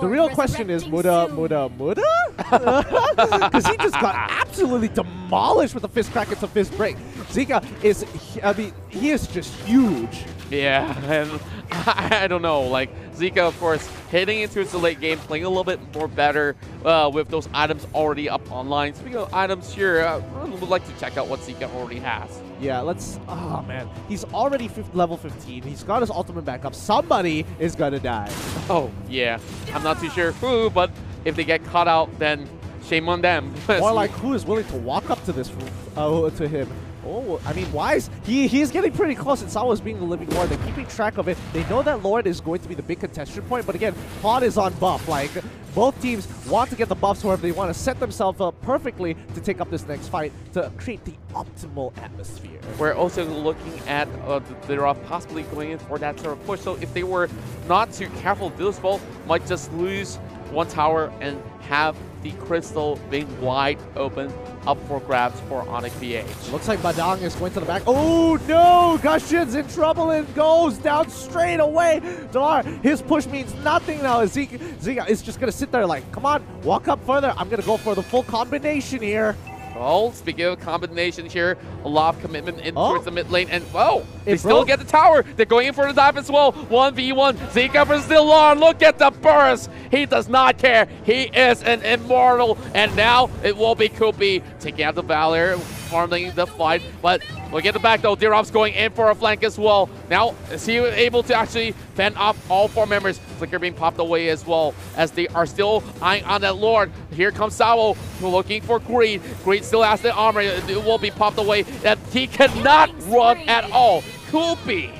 the real question is Muda, Muda, Muda? Because he just got absolutely demolished with the fist crack into fist break. Zika is, I mean, he is just huge.
Yeah, and I, I don't know, like, Zika, of course, heading into the late game, playing a little bit more better uh, with those items already up online. Speaking of items here, uh, I would like to check out what Zika already has.
Yeah, let's... Oh, man. He's already level 15. He's got his ultimate back up. Somebody is going to die.
Oh, yeah. I'm not too sure who, but if they get caught out, then shame on them.
or like who is willing to walk up to this uh, to him Oh, I mean, Wise, he, he's getting pretty close, and Sawo's being the living Lord. They're keeping track of it. They know that Lord is going to be the big contention point, but again, Pod is on buff. Like, both teams want to get the buffs, however, they want to set themselves up perfectly to take up this next fight to create the optimal atmosphere.
We're also looking at uh, they're possibly going in for that sort of push, so if they were not too careful, Dillisfall might just lose one tower and have the crystal being wide open up for grabs for Onic PH.
Looks like Badang is going to the back. Oh no! Gusion's in trouble and goes down straight away. Dalar, his push means nothing now. Zika is just going to sit there like, come on, walk up further. I'm going to go for the full combination here.
Well, speaking of combination here, a lot of commitment in
Oh.
towards the mid lane, and whoa, they
It
still
broke.
get the tower. They're going in for the dive as well. 1v1, Zika versus Dilar. Look at the burst. He does not care. He is an immortal, and now it will be Koopy taking out the Valor, farming the fight, but look at the back though. Dyrroth's going in for a flank as well. Now, is he able to actually fend off all four members? Flicker being popped away as well, as they are still eyeing on that Lord. Here comes Sawo, looking for Greed. Greed still has the armor. It will be popped away. That he cannot run at all. Koopy.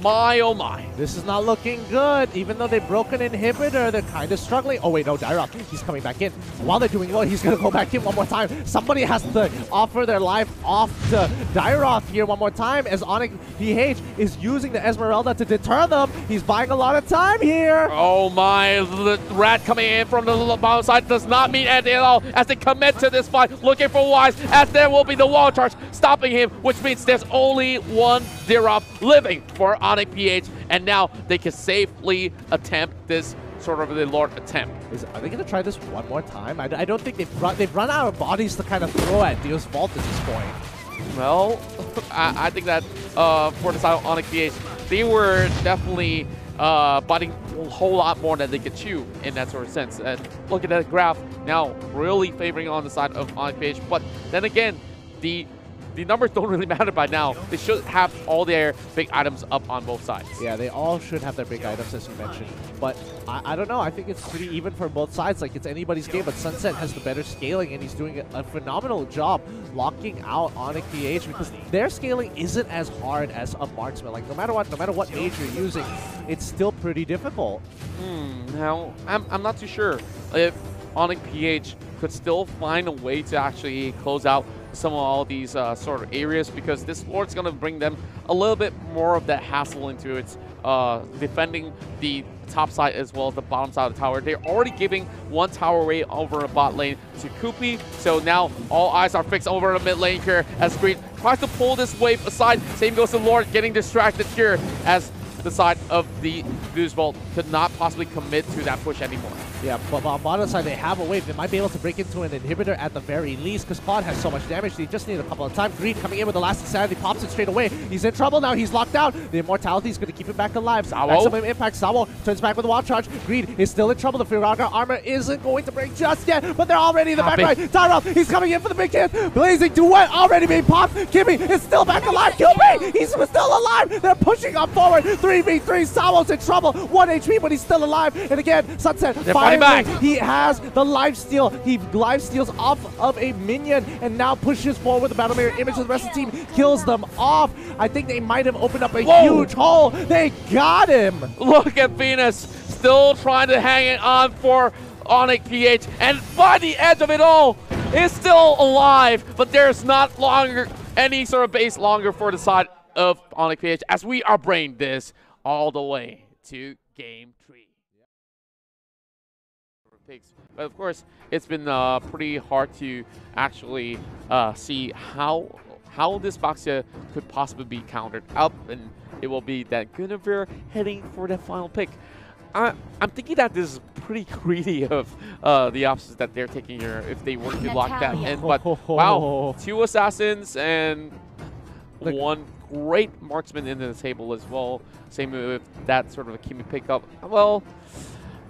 My oh my.
This is not looking good. Even though they broke an inhibitor, they're kind of struggling. Oh, wait, no, Dyrroth, he's coming back in. While they're doing well, he's going to go back in one more time. Somebody has to offer their life off to Dyrroth here one more time as Onic PH is using the Esmeralda to deter them. He's buying a lot of time here.
Oh my, the rat coming in from the bottom side does not mean anything at all as they commit to this fight, looking for Wise, as there will be the wall charge stopping him, which means there's only one Dyrroth living for Onic PH, and now they can safely attempt this sort of the Lord attempt.
Is, are they going to try this one more time? I, I don't think they've run, they've run out of bodies to kind of throw at Deus Vult at this point.
Well, I, I think that uh, for the side of Onic PH, they were definitely uh, biting a whole lot more than they could chew in that sort of sense. And look at that graph now, really favoring on the side of Onic PH. But then again, the the numbers don't really matter by now. They should have all their big items up on both sides.
Yeah, they all should have their big items, as you mentioned. But I, I don't know. I think it's pretty even for both sides. Like, it's anybody's game, but Sunset has the better scaling, and he's doing a, a phenomenal job locking out Onic PH because their scaling isn't as hard as a marksman. Like, no matter what, no matter what mage you're using, it's still pretty difficult.
Hmm, now, I'm, I'm not too sure if Onic PH could still find a way to actually close out some of all these uh, sort of areas because this Lord's going to bring them a little bit more of that hassle into its uh, defending the top side as well as the bottom side of the tower. They're already giving one tower away over a bot lane to Koopy, so now all eyes are fixed over the mid lane here as Green tries to pull this wave aside. Same goes to Lord getting distracted here as the side of the Goose Bolt could not possibly commit to that push anymore.
Yeah, but on bottom side, they have a wave. They might be able to break into an inhibitor at the very least because Claude has so much damage. They just need a couple of times. Green coming in with the last insanity, pops it straight away. He's in trouble now. He's locked out. The immortality is going to keep him back alive.
Sawo.
Maximum impact. Sawo turns back with a wild charge. Green is still in trouble. The Firaga armor isn't going to break just yet, but they're already in the back right. Tyrell, he's coming in for the big hit. Blazing Duet already being popped. Kimmy is still back alive. Kill me. He's still alive. They're pushing up forward. 3v3. Sawo's in trouble. 1 HP, but he's still alive. And again, Sunset
They're back.
he has the life steal. He life steals off of a minion and now pushes forward with the battle mirror image of the rest of the team, kills them off. I think they might have opened up a
Whoa.
huge hole. They got him.
Look at Venus still trying to hang it on for Onic PH, and by the edge of it all, is still alive, but there's not longer any sort of base longer for the side of Onic PH as we are bringing this all the way to game But of course, it's been uh, pretty hard to actually uh, see how how this Baxia could possibly be countered up, and it will be that Guinevere heading for the final pick. I, I'm thinking that this is pretty greedy of uh, the options that they're taking here if they were to lock that in. But wow, two assassins and
Look.
one great marksman into the table as well. Same with that sort of a Kimmy pickup. Well,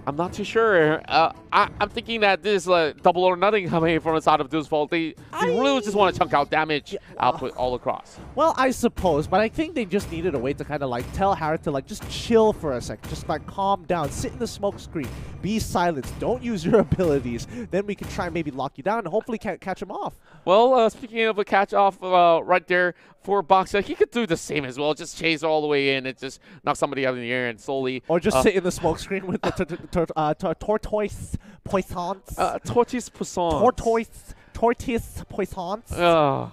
I'm not too sure. Uh, I, I'm thinking that this is like double or nothing coming from the side of Deus Vult. They, they really just want to chunk out damage output all across.
Well, I suppose, but I think they just needed a way to kind of like tell Harith to like just chill for a second, just like calm down, sit in the smoke screen, be silent, don't use your abilities. Then we can try and maybe lock you down and hopefully ca- catch him off.
Well, uh, speaking of a catch off uh, right there for Baxia, he could do the same as well. Just chase all the way in and just knock somebody out in the air and slowly.
Or just
uh,
sit in the smoke screen with the uh, tortoise poissons.
Uh, Tortoise Poisson.
tortoise tortoise poissons.
Uh,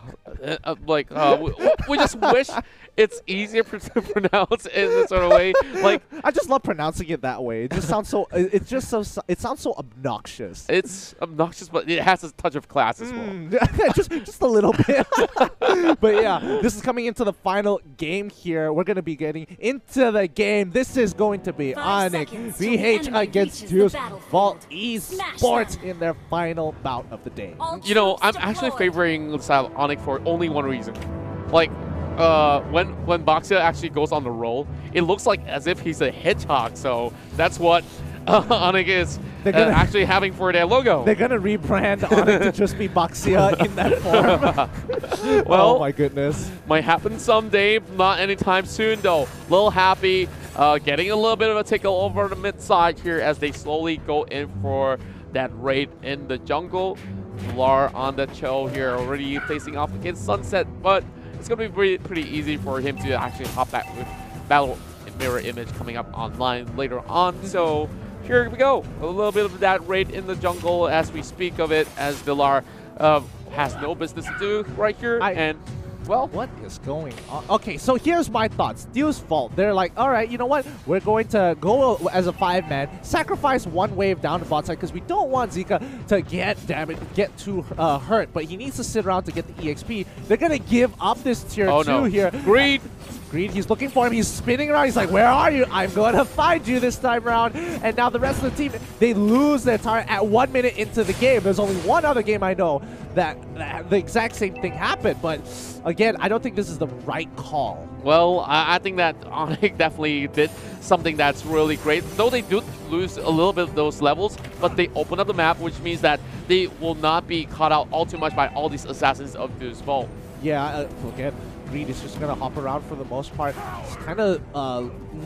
uh, like uh, we, we just wish it's easier pr- to pronounce in this sort of way. Like
I just love pronouncing it that way. It just sounds so. it- It's just so. It sounds so obnoxious.
it's obnoxious, but it has a touch of class as well.
Mm, just just a little bit. but yeah, this is coming into the final game here. We're gonna be getting into the game. This is going to be
Five
Onyx
seconds
VH against
reaches the
Deuce
battlefield.
Vault
Smash
Esports in their final bout of the day.
All
You know, I'm actually favoring the style of Onic for only one reason. Like, uh, when when Baxia actually goes on the roll, it looks like as if he's a hedgehog. So that's what uh, is uh,
They're gonna-
actually having for their logo.
They're gonna rebrand Onic to just be Baxia in that form.
Well-
oh my goodness.
Might happen someday, not anytime soon though. Little happy, uh, getting a little bit of a tickle over the mid side here as they slowly go in for that raid in the jungle. Lar on the Chou here already facing off against Sunset, but it's gonna be pretty, pretty easy for him to actually hop back with Battle Mirror Image coming up online later on. So here we go, a little bit of that raid in the jungle as we speak of it, as Villar uh, has no business to do right here,
I-
and well,
What is going on? Okay, so here's my thoughts. Deus Vult. they're like, all right, you know what? We're going to go as a five-man, sacrifice one wave down to bot side because we don't want Zika to get damaged, get too uh, hurt, but he needs to sit around to get the EXP. They're going to give up this tier
Oh
two
no.
here.
Greed.
Greed, he's looking for him. He's spinning around. He's like, where are you? I'm going to find you this time around. And now the rest of the team, they lose their target at one minute into the game. There's only one other game I know that, that the exact same thing happened. But again, I don't think this is the right call.
Well, I, I think that Onic definitely did something that's really great. Though they do lose a little bit of those levels, but they open up the map, which means that they will not be caught out all too much by all these assassins of Deus Vult.
Yeah, uh, again, Greed is just going to hop around for the most part. It's kind of uh,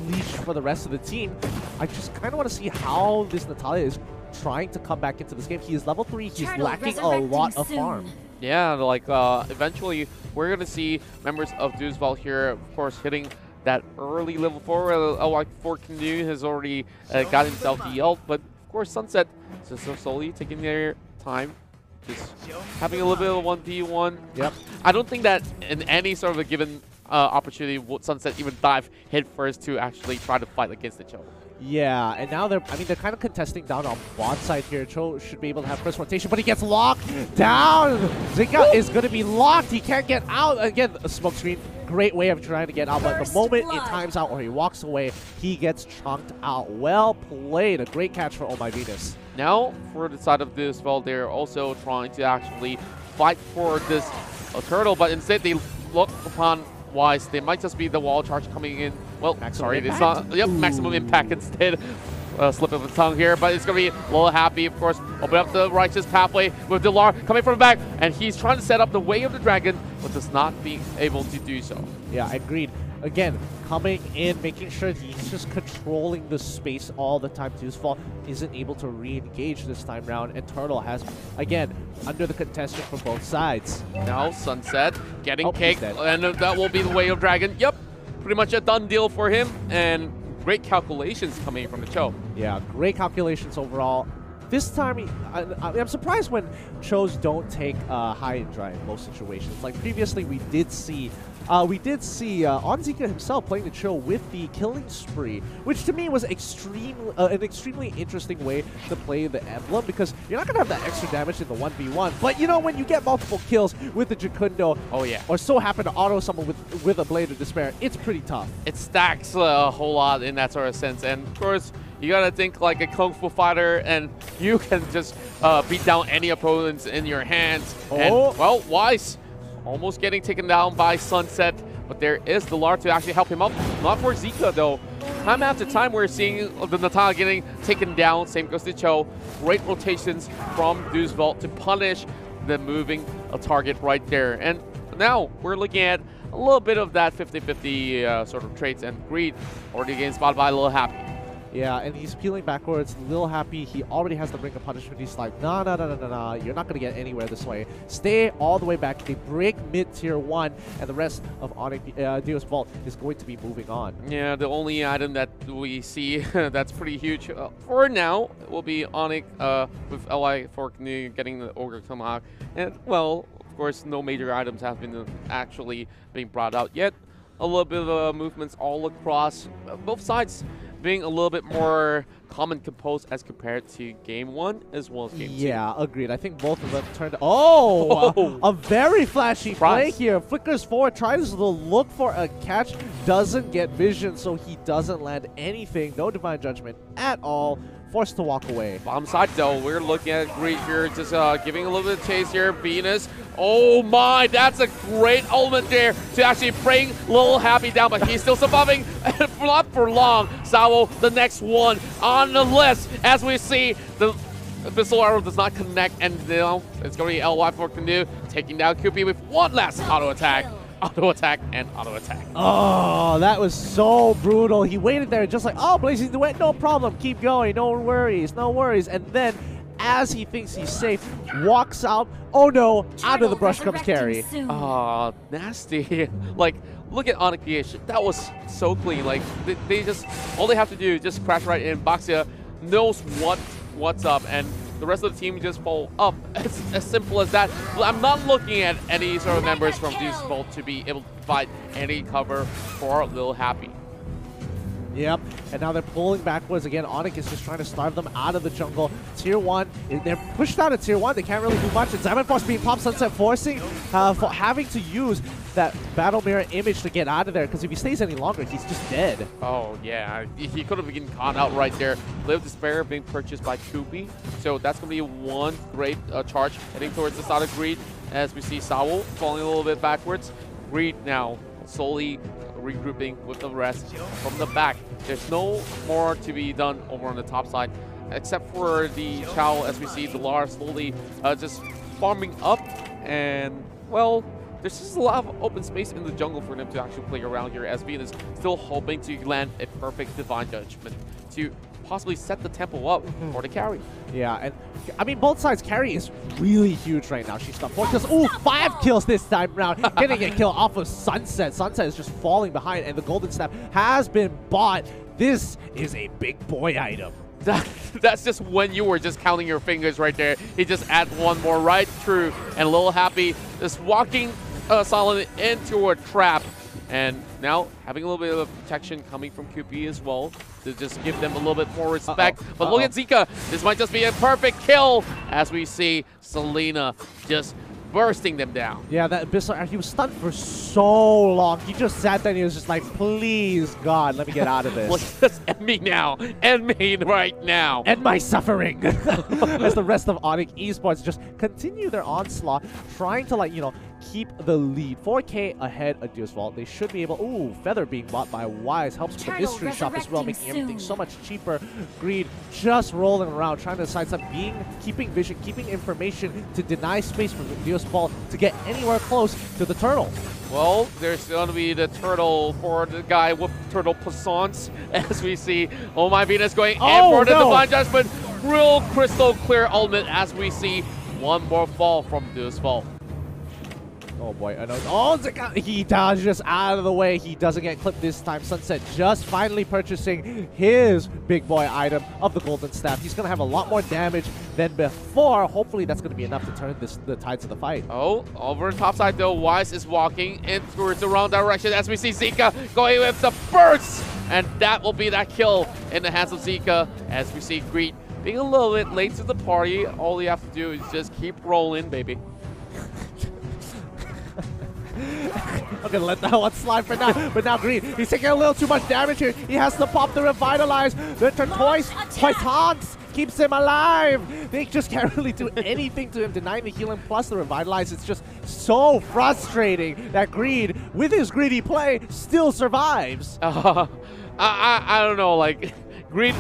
leashed for the rest of the team. I just kind of want to see how this Natalia is trying to come back into this game. He is level 3. He's
Turtle
lacking a
resurrecting
lot of
soon.
farm.
Yeah, like uh, eventually we're gonna see members of Deus Vult here, of course, hitting that early level four. Uh, like Fort Canoe has already uh, got himself the ult, but of course Sunset is so slowly taking their time, just having a little bit of one v one.
Yep.
I don't think that in any sort of a given uh, opportunity would Sunset even dive head first to actually try to fight against the Chou.
Yeah, and now they're, I mean, they're kind of contesting down on bot side here. Chou should be able to have first rotation, but he gets locked down. Zika is going to be locked. He can't get out. Again, a smoke screen. Great way of trying to get out, but the
First
moment it times out or he walks away, he gets chunked out. Well played. A great catch for Oh My Venus.
Now, for the side of this, well, they're also trying to actually fight for this uh, turtle, but instead they look upon Wise. They might just be the wall charge coming in. Well,
Maximum
sorry, it's
impact?
not. Yep, maximum impact instead. Uh, slip of the tongue here, but it's going to be a little happy, of course. Open up the righteous pathway with Dilar coming from the back, and he's trying to set up the way of the dragon, but does not being able to do so.
Yeah, agreed. Again, coming in, making sure he's just controlling the space all the time. Deus Vult isn't able to re-engage this time round, and Turtle has, again, under the contention for both sides.
Now, Sunset getting
Oh,
cake, and that will be the way of dragon. Yep, pretty much a done deal for him, and great calculations coming from the Chou.
Yeah, great calculations overall. This time, I, I'm surprised when Chous don't take uh, high and dry in most situations. Like previously, we did see, uh, we did see uh, Onzika himself playing the Chou with the killing spree, which to me was extreme, uh, an extremely interesting way to play the emblem because you're not gonna have that extra damage in the 1v1. But you know, when you get multiple kills with the Jeet Kune Do,
Oh, yeah.
or so happen to auto someone with with a blade of despair, it's pretty tough.
it stacks a whole lot in that sort of sense. And of course, you gotta think like a kung fu fighter, and you can just uh, beat down any opponents in your hands.
Oh.
And well, Wise almost getting taken down by Sunset, but there is the Lar to actually help him up. Not for Zika though. Time after time, we're seeing the Natalia getting taken down. Same goes to Chou. Great rotations from Deus Vult to punish the moving a target right there. And now we're looking at a little bit of that 50-50 uh, sort of traits and greed already getting spotted by a Little Happy.
Yeah, and he's peeling backwards. Lil Happy, he already has the ring of punishment. He's like, nah, nah, nah, nah, nah, nah. You're not going to get anywhere this way. Stay all the way back. They break mid tier one, and the rest of Onyx uh, Vault is going to be moving on.
Yeah, the only item that we see that's pretty huge uh, for now will be Onic uh, with LI for getting the Ogre Tomahawk. And, well, Of course, no major items have been uh, actually being brought out yet. A little bit of uh, movements all across uh, both sides being a little bit more common composed as compared to game one as well as game two.
Yeah, agreed. I think both of them turned. Oh,
Oh.
A, a very flashy play here. Flickers forward, tries to look for a catch, doesn't get vision, so he doesn't land anything. No divine judgment at all. Forced to walk away.
Bottom side though, we're looking at Greed here, just uh, giving a little bit of chase here. Venus, oh my, that's a great element there to actually bring Lil Happy down, but he's still surviving, not for long. Sawo, the next one on the list, as we see the Abyssal Arrow does not connect, and now it's going to be LY for Canoe, taking down QP with one last auto attack. Auto attack and auto attack.
Oh, that was so brutal. He waited there just like, oh, Blazing the Duet, no problem. Keep going. No worries. No worries. And then, as he thinks he's safe, walks out. Oh no, out of the brush comes Carry.
Ah, nasty. like, look at Onic PH. That was so clean. Like, they, they just, all they have to do is just crash right in. Baxia knows what what's up, and the rest of the team just fall up. It's as simple as that. I'm not looking at any sort of members from Deus Vult to be able to provide any cover for Lil Happy.
Yep, and now they're pulling backwards again. Onic is just trying to starve them out of the jungle. Tier 1, they're pushed out of Tier 1. They can't really do much. And Diamond Force being popped, Sunset forcing, uh, for having to use that Battle Mirror image to get out of there. Because if he stays any longer, he's just dead.
Oh, yeah. He could have been caught out right there. Live Despair being purchased by Kubi. So that's going to be one great uh, charge heading towards the side of Greed as we see Sawo falling a little bit backwards. Greed now slowly regrouping with the rest from the back. There's no more to be done over on the top side except for the Chou as we see the Lar slowly uh, just farming up and, well, there's just a lot of open space in the jungle for them to actually play around here as Venus still hoping to land a perfect Divine Judgment to possibly set the tempo up for the carry.
Yeah, and I mean, both sides carry is really huge right now. She's got four kills. Ooh, five kills this time round. Getting a kill off of Sunset. Sunset is just falling behind, and the Golden Staff has been bought. This is a big boy item.
That, that's just when you were just counting your fingers right there. He just add one more right through, and Lil Happy just walking uh, Solid into a trap. And now having a little bit of protection coming from QP as well to just give them a little bit more respect.
Uh-oh.
But look
Uh-oh.
at Zika. This might just be a perfect kill as we see Selena just bursting them down.
Yeah, that Abyssal, he was stunned for so long. He just sat there and he was just like, please, God, let me get out of
Well,
this.
just end me now. End me right now.
End my suffering. As the rest of Onic Esports just continue their onslaught, trying to, like, you know, keep the lead. 4K ahead of Deus Vult. They should be able. Ooh, Feather being bought by Wise helps with the mystery shop as well,
resurrecting
making everything so much cheaper. Greed just rolling around, trying to sidestep, being, keeping vision, keeping information to deny space for the Deus Vult to get anywhere close to the turtle.
Well, there's going to be the turtle for the guy with turtle passants, as we see Oh My Venus going
Oh,
in for the
no.
Divine Judgment. Real crystal clear ultimate as we see one more fall from Deus Vult.
Oh boy, I know. Oh, Zika- he dodges out of the way. He doesn't get clipped this time. Sunset just finally purchasing his big boy item of the Golden Staff. He's going to have a lot more damage than before. Hopefully that's going to be enough to turn this the tides of the fight.
Oh, over the top side though, Wise is walking in towards the wrong direction as we see Zika going with the burst. And that will be that kill in the hands of Zika as we see Greed being a little bit late to the party. All you have to do is just keep rolling, baby.
I'm gonna let that one slide for now. But now Green, he's taking a little too much damage here. He has to pop the revitalize. The turquoise Poisons keeps him alive. They just can't really do anything to him, denying the healing plus the revitalize. It's just so frustrating that Greed, with his greedy play, still survives.
Uh, I, I, I don't know, like, Green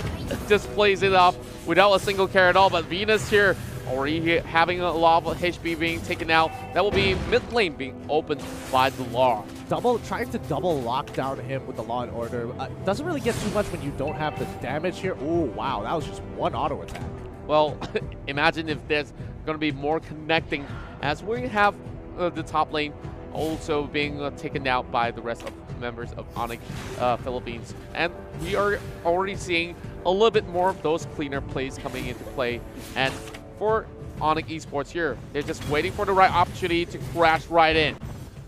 just plays it off without a single care at all, but Venus here already having a lot of HP being taken out. That will be mid lane being opened by the Law.
Double trying to double lock down him with the Law and Order uh, doesn't really get too much when you don't have the damage here. Oh wow, that was just one auto attack.
Well, imagine if there's going to be more connecting as we have uh, the top lane also being uh, taken out by the rest of members of Onic uh, Philippines. And we are already seeing a little bit more of those cleaner plays coming into play. And for Onic Esports here. They're just waiting for the right opportunity to crash right in.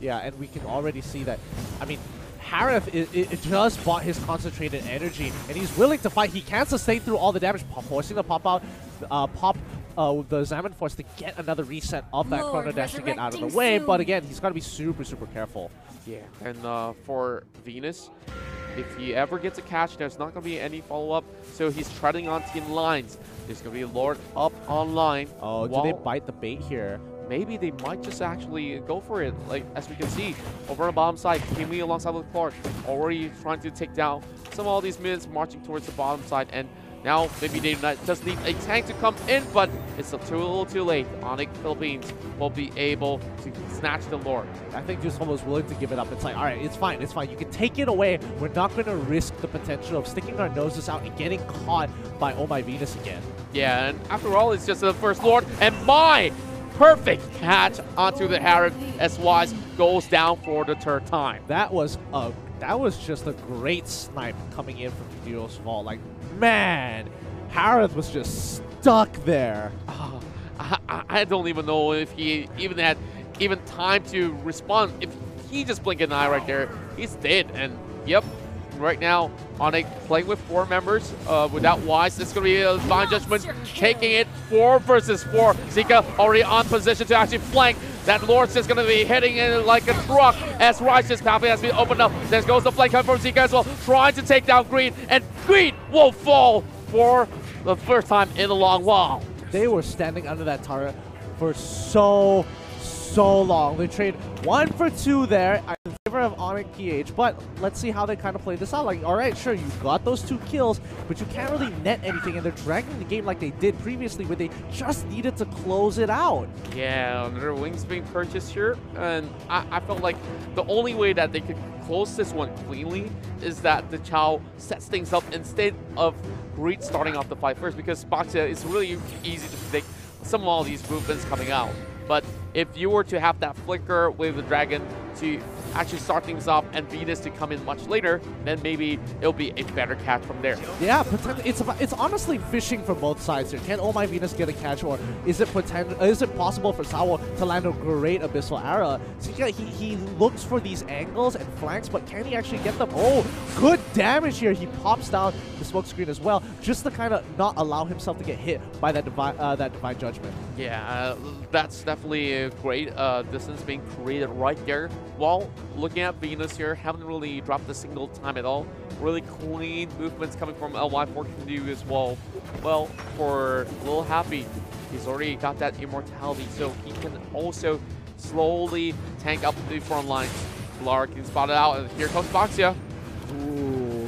Yeah, and we can already see that. I mean, Harith it, it just bought his concentrated energy, and he's willing to fight. He can sustain through all the damage, forcing the pop out, uh, pop uh, the Xamarin Force to get another reset of that
Lord,
Chrono Dash to get out of the
resurrecting
way. But again, he's got to be super, super careful.
Yeah, and uh, for Venus, if he ever gets a catch, there's not going to be any follow-up, so he's treading on team lines. There's going to be Lord up online.
Oh, do they bite the bait here?
Maybe they might just actually go for it. Like, as we can see, over on the bottom side, Kimmy alongside with Clark, already trying to take down some of all these minions marching towards the bottom side, and now maybe they not- just need a tank to come in, but it's a too, little too late. Onic Philippines will be able to snatch the Lord.
I think Jusoma was willing to give it up. It's like, all right, it's fine, it's fine. You can take it away. We're not going to risk the potential of sticking our noses out and getting caught by Oh My Venus again.
Yeah, and after all, it's just the first Lord, and my perfect catch onto the Harith as Wise goes down for the third time.
That was a that was just a great snipe coming in from Deus Vult. Like, man, Harith was just stuck there.
Ah, I, I- I don't even know if he even had even time to respond. If he just blinked an eye right there, he's dead. And yep, right now, Onic playing with four members uh, without Wise. It's going to be a fine Judgment taking it four versus four. Zika already on position to actually flank. That Lord's just going to be hitting it like a truck as Righteous Pathway has been opened up. There goes the flank coming from Zika as well, trying to take down Green. And Green will fall for the first time in a long while.
They were standing under that turret for so, so long. They trade one for two there in favor of Onic PH, but let's see how they kind of play this out. Like, all right, sure, you got those two kills, but you can't really net anything, and they're dragging the game like they did previously, where they just needed to close it out.
Yeah, another wings being purchased here, and I, I felt like the only way that they could close this one cleanly is that the Chou sets things up instead of Greed starting off the fight first, because Baxia is really easy to predict some of all these movements coming out. But if you were to have that flicker with the dragon to actually start things off and Venus to come in much later, then maybe it'll be a better catch from there.
Yeah, it's it's honestly fishing from both sides here. Can Oh My Venus get a catch, or is it is it possible for Sawo to land a great Abyssal Arrow? So yeah, he, he looks for these angles and flanks, but can he actually get them? Oh, good damage here. He pops down the smoke screen as well, just to kind of not allow himself to get hit by that divine uh, that divine judgment.
Yeah, uh, that's definitely a great uh, distance being created right there. While looking at Venus here, haven't really dropped a single time at all. Really clean movements coming from LY4 can do as well. Well, for Lil Happy, he's already got that immortality, so he can also slowly tank up the front lines. Lark can spot it out, and here comes
Baxia.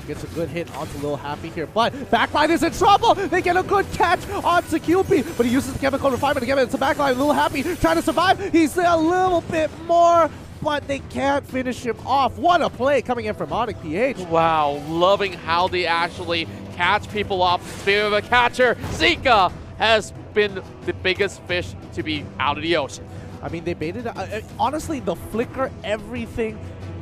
Gets a good hit onto Lil Happy here, but Backline is in trouble. They get a good catch onto QP, but he uses the chemical refinement to get into Backline. Lil Happy trying to survive. He's a little bit more, but they can't finish him off. What a play coming in from Onic PH.
Wow, loving how they actually catch people off. Speaking of a catcher, Zika has been the biggest fish to be out of the ocean.
I mean, they baited. Uh, uh, honestly, the flicker, everything,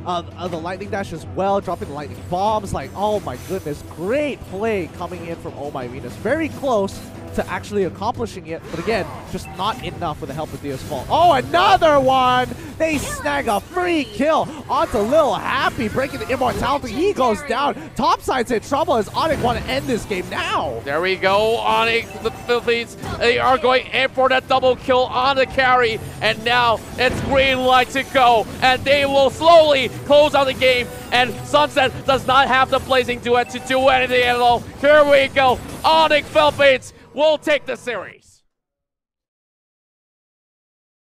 uh, uh, the lightning dash as well, dropping lightning bombs. Like, oh my goodness, great play coming in from Oh My Venus. Very close to actually accomplishing it, but again, just not enough with the help of Deus Vult. Oh, another one! They snag a free kill onto Lil Happy, breaking the immortality. He goes down. Topside's in trouble as Onic want to end this game now.
There we go, Onic, the Philippines. They are going in for that double kill on the carry, and now it's green light to go, and they will slowly close out the game, and Sunset does not have the Blazing Duet to do anything at all. Here we go, Onic Philippines will take the series.